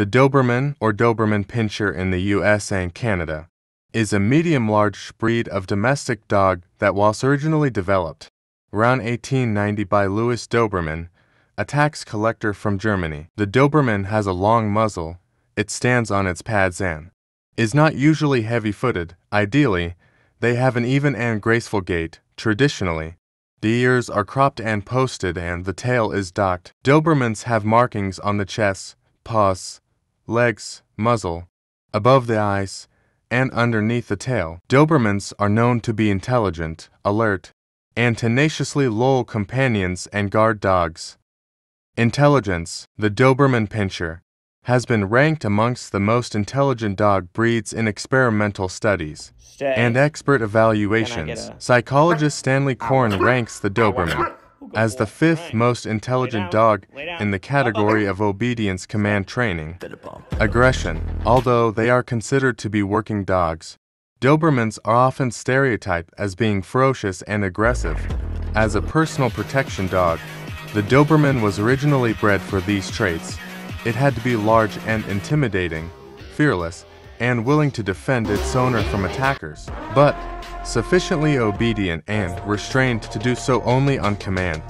The Doberman or Doberman Pinscher in the US and Canada is a medium large breed of domestic dog that was originally developed around 1890 by Louis Dobermann, a tax collector from Germany. The Doberman has a long muzzle, it stands on its pads and is not usually heavy footed. Ideally, they have an even and graceful gait. Traditionally, the ears are cropped and posted and the tail is docked. Dobermans have markings on the chest, paws, legs, muzzle, above the eyes, and underneath the tail. Dobermans are known to be intelligent, alert, and tenaciously loyal companions and guard dogs. Intelligence, the Doberman Pinscher, has been ranked amongst the most intelligent dog breeds in experimental studies Stay. and expert evaluations. a- Psychologist Stanley Coren ranks the Doberman as the fifth most intelligent dog in the category of obedience command training. Aggression. Although they are considered to be working dogs, Dobermans are often stereotyped as being ferocious and aggressive. As a personal protection dog, the Doberman was originally bred for these traits. It had to be large and intimidating, fearless, and willing to defend its owner from attackers, but sufficiently obedient and restrained to do so only on command.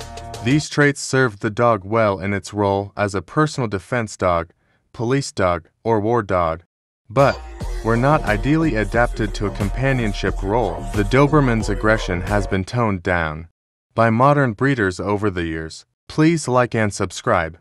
These traits served the dog well in its role as a personal defense dog, police dog, or war dog, but were not ideally adapted to a companionship role. The Doberman's aggression has been toned down by modern breeders over the years. Please like and subscribe.